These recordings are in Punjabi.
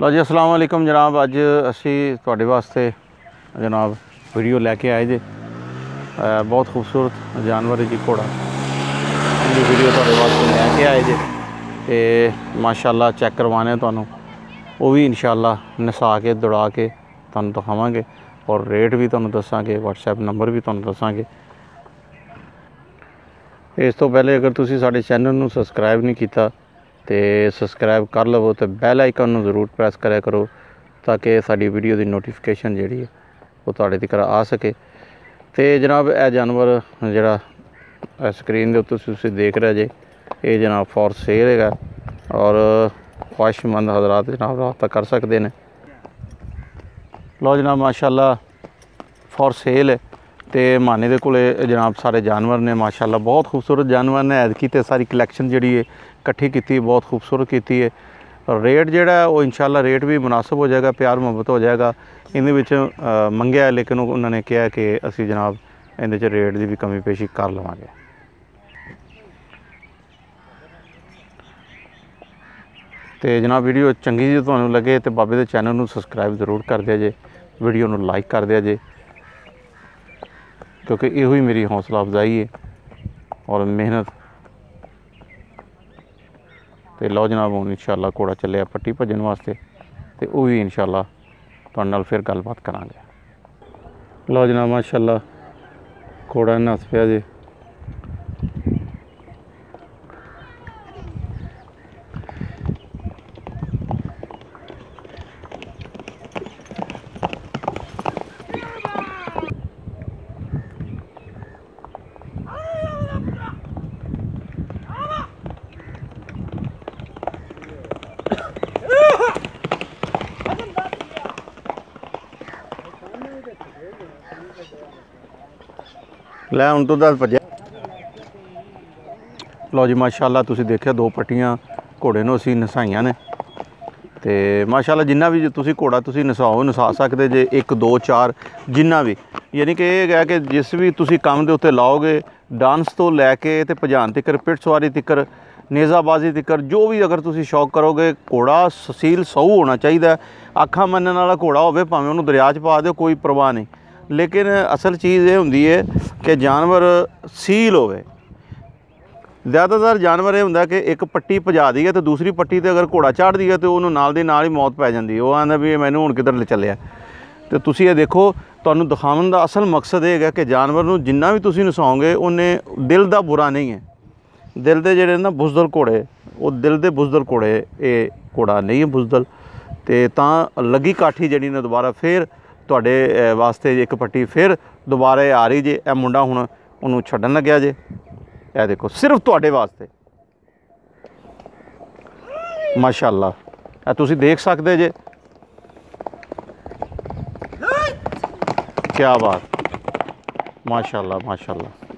ਲਓ ਜੀ, ਅਸਲਾਮ ਵਾਲੇਕਮ ਜਨਾਬ। ਅੱਜ ਅਸੀਂ ਤੁਹਾਡੇ ਵਾਸਤੇ ਜਨਾਬ ਵੀਡੀਓ ਲੈ ਕੇ ਆਏ ਜੇ। ਬਹੁਤ ਖੂਬਸੂਰਤ ਜਾਨਵਰ ਹੈ ਜੀ ਘੋੜਾ। ਇਹਦੀ ਵੀਡੀਓ ਤੁਹਾਡੇ ਵਾਸਤੇ ਲੈ ਕੇ ਆਏ ਜੇ ਤੇ ਮਾਸ਼ਾਅੱਲਾ ਚੈੱਕ ਕਰਵਾਣੇ ਤੁਹਾਨੂੰ। ਉਹ ਵੀ ਇਨਸ਼ਾਅੱਲਾ ਨਸਾ ਕੇ, ਦੌੜਾ ਕੇ ਤੁਹਾਨੂੰ ਦਿਖਾਵਾਂਗੇ ਔਰ ਰੇਟ ਵੀ ਤੁਹਾਨੂੰ ਦੱਸਾਂਗੇ, WhatsApp ਨੰਬਰ ਵੀ ਤੁਹਾਨੂੰ ਦੱਸਾਂਗੇ। ਇਸ ਤੋਂ ਪਹਿਲੇ ਅਗਰ ਤੁਸੀਂ ਸਾਡੇ ਚੈਨਲ ਨੂੰ ਸਬਸਕ੍ਰਾਈਬ ਨਹੀਂ ਕੀਤਾ ਤੇ ਸਬਸਕ੍ਰਾਈਬ ਕਰ ਲਵੋ ਤੇ ਬੈਲ ਆਈਕਨ ਨੂੰ ਜ਼ਰੂਰ ਪ੍ਰੈਸ ਕਰਿਆ ਕਰੋ ਤਾਂ ਕਿ ਸਾਡੀ ਵੀਡੀਓ ਦੀ ਨੋਟੀਫਿਕੇਸ਼ਨ ਜਿਹੜੀ ਹੈ ਉਹ ਤੁਹਾਡੇ ਤੱਕ ਆ ਸਕੇ। ਤੇ ਜਨਾਬ, ਇਹ ਜਾਨਵਰ ਜਿਹੜਾ ਸਕਰੀਨ ਦੇ ਉੱਤੇ ਤੁਸੀਂ ਦੇਖ ਰਹੇ ਜੇ, ਇਹ ਜਨਾਬ ਫॉर ਸੇਲ ਹੈਗਾ ਔਰ ਖੁਆਇਸ਼ਮੰਦ ਹਜ਼ਰਤ ਜਨਾਬ ਰਾਬਤਾ ਕਰ ਸਕਦੇ ਨੇ। ਲੋ ਜਨਾਬ, ਮਾਸ਼ਾਅੱਲਾ ਫॉर ਸੇਲ ਹੈ। ਤੇ ਮਾਨੇ ਦੇ ਕੋਲੇ ਜਨਾਬ ਸਾਰੇ ਜਾਨਵਰ ਨੇ, ਮਾਸ਼ਾਅੱਲਾ, ਬਹੁਤ ਖੂਬਸੂਰਤ ਜਾਨਵਰ ਨੇ। ਐਤਕੀ ਤੇ ਸਾਰੀ ਕਲੈਕਸ਼ਨ ਜਿਹੜੀ ਹੈ ਇਕੱਠੀ ਕੀਤੀ, ਬਹੁਤ ਖੂਬਸੂਰਤ ਕੀਤੀ ਹੈ ਰੇਟ ਜਿਹੜਾ, ਉਹ ਇਨਸ਼ਾਅੱਲਾ ਰੇਟ ਵੀ ਮੁਨਾਸਬ ਹੋ ਜਾਏਗਾ, ਪਿਆਰ ਮੁਹੱਬਤ ਹੋ ਜਾਏਗਾ। ਇਹਦੇ ਵਿੱਚ ਮੰਗਿਆ, ਲੇਕਿਨ ਉਹ- ਉਹਨਾਂ ਨੇ ਕਿਹਾ ਕਿ ਅਸੀਂ ਜਨਾਬ ਇਹਦੇ 'ਚ ਰੇਟ ਦੀ ਵੀ ਕਮੀ ਪੇਸ਼ੀ ਕਰ ਲਵਾਂਗੇ। ਤੇ ਜਨਾਬ, ਵੀਡੀਓ ਚੰਗੀ ਜੀ ਤੁਹਾਨੂੰ ਲੱਗੇ ਤੇ ਬਾਬੇ ਦੇ ਚੈਨਲ ਨੂੰ ਸਬਸਕ੍ਰਾਈਬ ਜ਼ਰੂਰ ਕਰ ਦਿਆ ਜੇ, ਵੀਡੀਓ ਨੂੰ ਲਾਈਕ ਕਰ ਦਿਆ ਜੇ। ਕਿਉਂਕਿ ਇਹੋ ਹੀ ਮੇਰੀ ਹੌਸਲਾ ਅਫਜ਼ਾਈ ਹੈ ਔਰ ਮਿਹਨਤ। ਤੇ ਲਓ ਜਨਾਬ, ਹੁਣ ਇਨਸ਼ਾਅੱਲਾ ਘੋੜਾ ਚੱਲਿਆ ਪੱਟੀ ਭੱਜਣ ਵਾਸਤੇ ਤੇ ਉਹ ਵੀ ਇਨਸ਼ਾਅੱਲਾ ਤੁਹਾਡੇ ਨਾਲ ਫਿਰ ਗੱਲਬਾਤ ਕਰਾਂਗੇ। ਲਓ ਜਨਾਬ, ਮਾਸ਼ਾਅੱਲਾ ਘੋੜਾ ਨੱਸ ਪਿਆ ਜੇ। ਲੈ ਹੁਣ ਤੋਂ ਦੱਸ ਭੱਜਿਆ। ਲਓ ਜੀ, ਮਾਸ਼ਾਅੱਲਾ ਤੁਸੀਂ ਦੇਖਿਆ ਦੋ ਪੱਟੀਆਂ ਘੋੜੇ ਨੂੰ ਅਸੀਂ ਨਸਾਈਆਂ ਨੇ। ਤੇ ਮਾਸ਼ਾਅੱਲਾ ਜਿੰਨਾ ਵੀ ਤੁਸੀਂ ਘੋੜਾ ਤੁਸੀਂ ਨਸਾਓ, ਨਸਾ ਸਕਦੇ ਜੇ 1 2 4 ਜਿੰਨਾ ਵੀ। ਯਾਨੀ ਕਿ ਇਹ ਹੈ ਕਿ ਜਿਸ ਵੀ ਤੁਸੀਂ ਕੰਮ ਦੇ ਉੱਤੇ ਲਾਓਗੇ, ਡਾਂਸ ਤੋਂ ਲੈ ਕੇ ਤੇ ਭਜਾਨ ਤੱਕ ਪਿੱਠ ਸਵਾਰੀ ਤੱਕ ਨੇਜ਼ਾਬਾਜ਼ੀ ਤੱਕ ਜੋ ਵੀ ਅਗਰ ਤੁਸੀਂ ਸ਼ੌਕ ਕਰੋਗੇ, ਘੋੜਾ ਸਸੀਲ ਸਹੂ ਹੋਣਾ ਚਾਹੀਦਾ ਅੱਖਾਂ ਮੰਨਣ ਵਾਲਾ ਘੋੜਾ ਹੋਵੇ, ਭਾਵੇਂ ਉਹਨੂੰ ਦਰਿਆ 'ਚ ਪਾ ਦਿਓ, ਕੋਈ ਪਰਵਾਹ ਨਹੀਂ। ਲੇਕਿਨ ਅਸਲ ਚੀਜ਼ ਇਹ ਹੁੰਦੀ ਹੈ ਕਿ ਜਾਨਵਰ ਸੀਲ ਹੋਵੇ। ਜ਼ਿਆਦਾਤਰ ਜਾਨਵਰ ਇਹ ਹੁੰਦਾ ਕਿ ਇੱਕ ਪੱਟੀ ਭਜਾ ਦਈਏ ਤੇ ਦੂਸਰੀ ਪੱਟੀ ਤੇ ਅਗਰ ਘੋੜਾ ਚੜ੍ਹ ਦਈਏ ਤੇ ਉਹਨੂੰ ਨਾਲ ਦੀ ਨਾਲ ਹੀ ਮੌਤ ਪੈ ਜਾਂਦੀ ਹੈ। ਉਹ ਆਂਦਾ ਵੀ ਇਹ ਮੈਨੂੰ ਹੁਣ ਕਿੱਧਰ ਲੈ ਚੱਲਿਆ। ਤੇ ਤੁਸੀਂ ਇਹ ਦੇਖੋ, ਤੁਹਾਨੂੰ ਦਿਖਾਉਣ ਦਾ ਅਸਲ ਮਕਸਦ ਇਹ ਹੈਗਾ ਕਿ ਜਾਨਵਰ ਨੂੰ ਜਿੰਨਾ ਵੀ ਤੁਸੀਂ ਨਸਾਓਗੇ, ਉਹਨੇ ਦਿਲ ਦਾ ਬੁਰਾ ਨਹੀਂ ਹੈ। ਦਿਲ ਦੇ ਜਿਹੜੇ ਨਾ ਬੁਜ਼ਦਲ ਘੋੜੇ, ਉਹ ਦਿਲ ਦੇ ਬੁਜ਼ਦਲ ਘੋੜੇ, ਇਹ ਘੋੜਾ ਨਹੀਂ ਹੈ ਬੁਜ਼ਦਲ। ਤੇ ਤਾਂ ਲੱਗੀ ਕਾਠੀ ਜਿਹੜੀ ਨੇ ਦੁਬਾਰਾ ਫੇਰ ਤੁਹਾਡੇ ਵਾਸਤੇ ਇੱਕ ਪੱਟੀ ਫਿਰ ਦੁਬਾਰਾ ਆ ਰਹੀ ਜੇ, ਇਹ ਮੁੰਡਾ ਹੁਣ ਉਹਨੂੰ ਛੱਡਣ ਲੱਗਿਆ ਜੇ। ਇਹ ਦੇਖੋ, ਸਿਰਫ ਤੁਹਾਡੇ ਵਾਸਤੇ। ਮਾਸ਼ਾਅੱਲਾ। ਇਹ ਤੁਸੀਂ ਦੇਖ ਸਕਦੇ ਜੇ। ਕੀ ਬਾਤ। ਮਾਸ਼ਾਅੱਲਾ ਮਾਸ਼ਾਅੱਲਾ।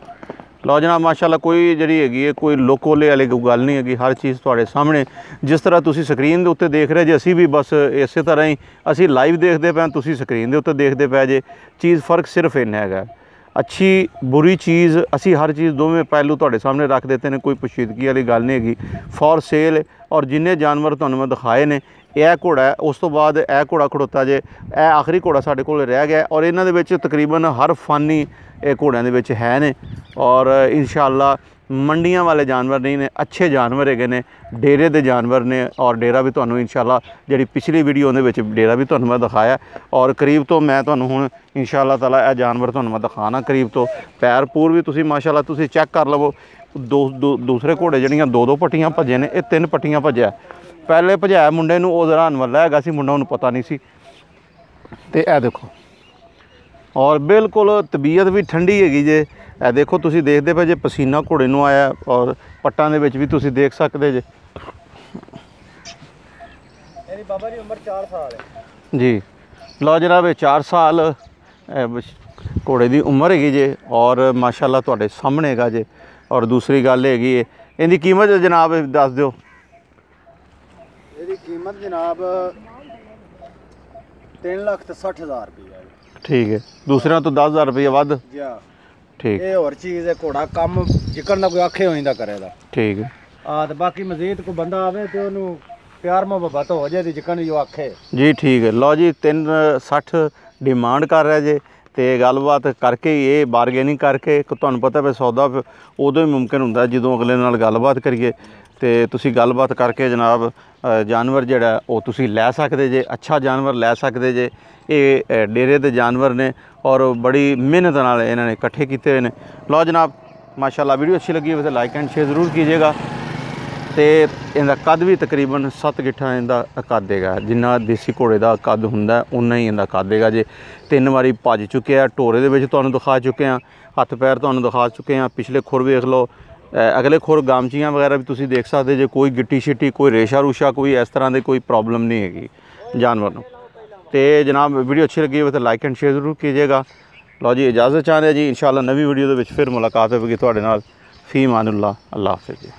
ਲਓ ਜਨਾਬ, ਮਾਸ਼ਾਅੱਲਾ ਕੋਈ ਜਿਹੜੀ ਹੈਗੀ ਹੈ, ਕੋਈ ਲੋਕੋਲੇ ਵਾਲੀ ਕੋਈ ਗੱਲ ਨਹੀਂ ਹੈਗੀ, ਹਰ ਚੀਜ਼ ਤੁਹਾਡੇ ਸਾਹਮਣੇ। ਜਿਸ ਤਰ੍ਹਾਂ ਤੁਸੀਂ ਸਕਰੀਨ ਦੇ ਉੱਤੇ ਦੇਖ ਰਹੇ ਜੇ, ਅਸੀਂ ਵੀ ਬਸ ਇਸੇ ਤਰ੍ਹਾਂ ਹੀ, ਅਸੀਂ ਲਾਈਵ ਦੇਖਦੇ ਪਏ ਹਾਂ, ਤੁਸੀਂ ਸਕਰੀਨ ਦੇ ਉੱਤੇ ਦੇਖਦੇ ਪਏ ਜੇ। ਚੀਜ਼ ਫ਼ਰਕ ਸਿਰਫ ਇੰਨਾ ਹੈਗਾ। ਅੱਛੀ, ਬੁਰੀ ਚੀਜ਼, ਅਸੀਂ ਹਰ ਚੀਜ਼ ਦੋਵੇਂ ਪਹਿਲੂ ਤੁਹਾਡੇ ਸਾਹਮਣੇ ਰੱਖ ਦਿੱਤੇ ਨੇ, ਕੋਈ ਪੁਸ਼ੀਦਗੀ ਵਾਲੀ ਗੱਲ ਨਹੀਂ ਹੈਗੀ। ਫॉर ਸੇਲ ਔਰ ਜਿੰਨੇ ਜਾਨਵਰ ਤੁਹਾਨੂੰ ਮੈਂ ਦਿਖਾਏ ਨੇ ਇਹ ਘੋੜਾ ਉਸ ਤੋਂ ਬਾਅਦ ਇਹ ਘੋੜਾ ਖੜੋਤਾ ਜੇ, ਇਹ ਆਖਰੀ ਘੋੜਾ ਸਾਡੇ ਕੋਲ ਰਹਿ ਗਿਆ ਔਰ ਇਹਨਾਂ ਦੇ ਵਿੱਚ ਤਕਰੀਬਨ ਹਰ ਫਾਨੀ ਇਹ ਘੋੜਿਆਂ ਦੇ ਵਿੱਚ ਹੈ ਨੇ ਔਰ ਇਨਸ਼ਾਅੱਲਾ ਮੰਡੀਆਂ ਵਾਲੇ ਜਾਨਵਰ ਨਹੀਂ ਨੇ, ਅੱਛੇ ਜਾਨਵਰ ਹੈਗੇ ਨੇ, ਡੇਰੇ ਦੇ ਜਾਨਵਰ ਨੇ ਔਰ ਡੇਰਾ ਵੀ ਤੁਹਾਨੂੰ ਇਨਸ਼ਾਅੱਲਾ ਜਿਹੜੀ ਪਿਛਲੀ ਵੀਡੀਓ ਦੇ ਵਿੱਚ ਡੇਰਾ ਵੀ ਤੁਹਾਨੂੰ ਮੈਂ ਦਿਖਾਇਆ ਔਰ ਕਰੀਬ ਤੋਂ ਮੈਂ ਤੁਹਾਨੂੰ ਹੁਣ ਇਨਸ਼ਾਅੱਲਾ ਤਾਲਾ ਇਹ ਜਾਨਵਰ ਤੁਹਾਨੂੰ ਮੈਂ ਦਿਖਾਣਾ ਕਰੀਬ ਤੋਂ, ਪੈਰ ਪੂਰ ਵੀ ਤੁਸੀਂ ਮਾਸ਼ਾਅੱਲਾ ਤੁਸੀਂ ਚੈੱਕ ਕਰ ਲਵੋ, ਦੋ, ਦੋ- ਦੂਸਰੇ ਘੋੜੇ ਜਿਹੜੀਆਂ ਦੋ ਦੋ ਪੱਟੀਆਂ ਭੱਜੇ ਨੇ, ਇਹ ਤਿੰਨ ਪੱਟੀਆਂ ਭੱਜਿਆ। ਪਹਿਲੇ ਭਜਾਇਆ ਮੁੰਡੇ ਨੂੰ ਉਹ ਦੌਰਾਨ ਵੱਲਾ ਹੈਗਾ ਸੀ ਮੁੰਡਾ ਉਹਨੂੰ ਪਤਾ ਨਹੀਂ ਸੀ। ਤੇ ਇਹ ਦੇਖੋ। ਔਰ ਬਿਲਕੁਲ ਤਬੀਅਤ ਵੀ ਠੰਡੀ ਹੈਗੀ ਜੇ। ਇਹ ਦੇਖੋ ਤੁਸੀਂ ਦੇਖਦੇ ਪਏ ਜੇ ਪਸੀਨਾ ਘੋੜੇ ਨੂੰ ਆਇਆ ਔਰ ਪੱਟਾਂ ਦੇ ਵਿੱਚ ਵੀ ਤੁਸੀਂ ਦੇਖ ਸਕਦੇ ਜੇ। ਇਹਦੀ ਬਾਬਾ ਦੀ ਉਮਰ 4 ਸਾਲ ਹੈ। ਜੀ। ਲਓ ਜਨਾਬ ਇਹ 4 ਸਾਲ ਘੋੜੇ ਦੀ ਉਮਰ ਹੈਗੀ ਜੇ ਔਰ ਮਾਸ਼ਾਅੱਲਾ ਤੁਹਾਡੇ ਸਾਹਮਣੇ ਹੈਗਾ ਜੇ। ਔਰ ਦੂਸਰੀ ਗੱਲ ਹੈਗੀ ਹੈ ਇਹਦੀ ਕੀਮਤ ਜਨਾਬ ਦੱਸ ਦਿਓ। ਕੀਮਤ ਜਨਾਬ 3 ਲੱਖ ਤੇ 60000 ਰੁਪਏ ਠੀਕ ਹੈ। ਦੂਸਰਿਆਂ ਤੋਂ 10000 ਰੁਪਏ ਵੱਧ। ਜੀ ਹਾਂ। ਠੀਕ। ਇਹ ਹੋਰ ਚੀਜ਼ ਹੈ ਘੋੜਾ ਕੰਮ ਜਿਕਰ ਨਾ ਕੋਈ ਆਖੇ ਹੋ ਜਾਂਦਾ ਕਰੇਗਾ ਠੀਕ ਹੈ। ਆ ਤੇ ਬਾਕੀ ਮਜ਼ੀਦ ਕੋਈ ਬੰਦਾ ਆਵੇ ਤੇ ਉਹਨੂੰ ਪਿਆਰ ਮੁਹੱਬਤ ਹੋ ਜੇ ਦੀ ਜਿਕਣ ਜੋ ਆਖੇ। ਜੀ ਠੀਕ ਹੈ। ਲਓ ਜੀ 360 ਡਿਮਾਂਡ ਕਰ ਰਿਹਾ ਜੇ ਤੇ ਗੱਲਬਾਤ ਕਰਕੇ ਇਹ ਬਾਰਗੇਨਿੰਗ ਕਰਕੇ ਤੁਹਾਨੂੰ ਪਤਾ ਵੀ ਸੌਦਾ ਉਦੋਂ ਹੀ ਮੁਮਕਿਨ ਹੁੰਦਾ ਜਦੋਂ ਅਗਲੇ ਨਾਲ ਗੱਲਬਾਤ ਕਰੀਏ। ਤੇ ਤੁਸੀਂ ਗੱਲਬਾਤ ਕਰਕੇ ਜਨਾਬ ਜਾਨਵਰ ਜਿਹੜਾ, ਉਹ ਤੁਸੀਂ ਲੈ ਸਕਦੇ ਜੇ, ਅੱਛਾ ਜਾਨਵਰ ਲੈ ਸਕਦੇ ਜੇ। ਇਹ ਡੇਰੇ ਦੇ ਜਾਨਵਰ ਨੇ ਔਰ ਬੜੀ ਮਿਹਨਤ ਨਾਲ ਇਹਨਾਂ ਨੇ ਇਕੱਠੇ ਕੀਤੇ ਹੋਏ ਨੇ। ਲਓ ਜਨਾਬ, ਮਾਸ਼ਾਅੱਲਾ, ਵੀਡੀਓ ਅੱਛੀ ਲੱਗੀ ਹੋਵੇ ਤਾਂ ਲਾਈਕ ਐਂਡ ਸ਼ੇਅਰ ਜ਼ਰੂਰ ਕੀਜੀਏਗਾ ਤੇ ਇਹਦਾ ਕੱਦ ਵੀ ਤਕਰੀਬਨ 7 ਗਿੱਠਾਂ ਇਹਦਾ ਕੱਦ ਦੇਗਾ ਜਿੰਨਾ ਦੇਸੀ ਘੋੜੇ ਦਾ ਕੱਦ ਹੁੰਦਾ ਉਨਾ ਹੀ ਇਹਦਾ ਕੱਦ ਦੇਗਾ ਜੇ। ਤਿੰਨ ਵਾਰੀ ਭੱਜ ਚੁੱਕਿਆ, ਢੋਰੇ ਦੇ ਵਿੱਚ ਤੁਹਾਨੂੰ ਦਿਖਾ ਚੁੱਕੇ ਆ ਹੱਥ ਪੈਰ ਤੁਹਾਨੂੰ ਦਿਖਾ ਚੁੱਕੇ ਆ ਪਿਛਲੇ ਖੁਰ ਵੇਖ ਲਓ ਅਗਲੇ ਖੁਰ ਗਾਮਚੀਆਂ ਵਗੈਰਾ ਵੀ ਤੁਸੀਂ ਦੇਖ ਸਕਦੇ ਜੇ ਕੋਈ ਗਿੱਟੀ ਛਿੱਟੀ, ਕੋਈ ਰੇਸ਼ਾ ਰੂਸ਼ਾ, ਕੋਈ ਇਸ ਤਰ੍ਹਾਂ ਦੀ ਕੋਈ ਪ੍ਰੋਬਲਮ ਨਹੀਂ ਹੈਗੀ ਜਾਨਵਰ ਨੂੰ। ਤੇ ਜਨਾਬ ਵੀਡੀਓ ਅੱਛੀ ਲੱਗੀ ਹੋਵੇ ਤਾਂ ਲਾਈਕ ਐਂਡ ਸ਼ੇਅਰ ਜ਼ਰੂਰ ਕੀਜੀਏਗਾ ਲਓ ਜੀ, ਇਜਾਜ਼ਤ ਚਾਹੁੰਦੇ ਹਾਂ ਜੀ, ਇਨਸ਼ਾਅੱਲਾ ਨਵੀਂ ਵੀਡੀਓ ਦੇ ਵਿੱਚ ਫਿਰ ਮੁਲਾਕਾਤ ਹੋਵੇਗੀ ਤੁਹਾਡੇ ਨਾਲ। ਫੀ ਮਾਨੁੱਲਾ, ਅੱਲਾਹ ਹਾਫਿਜ਼।